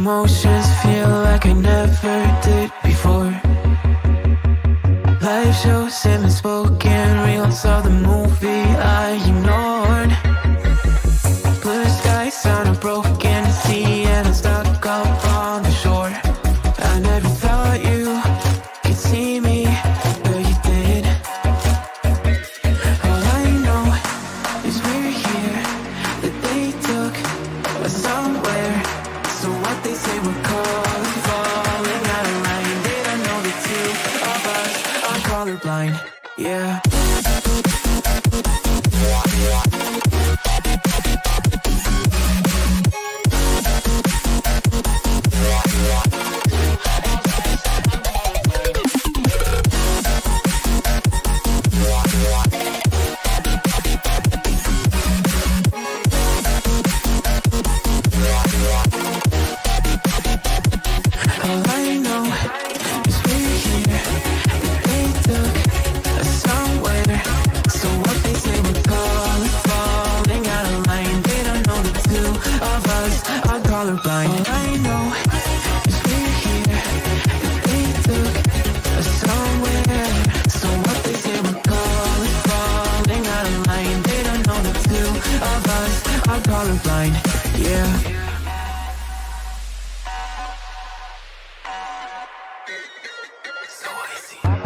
emotions feel like I never did before. Live shows and spoken reels saw the movie I blind. Yeah. All I know of us are colorblind. All I know is we're here. They took us somewhere So what they say we're calling Falling out of line. They don't know the two of us are colorblind. Yeah. Noisy.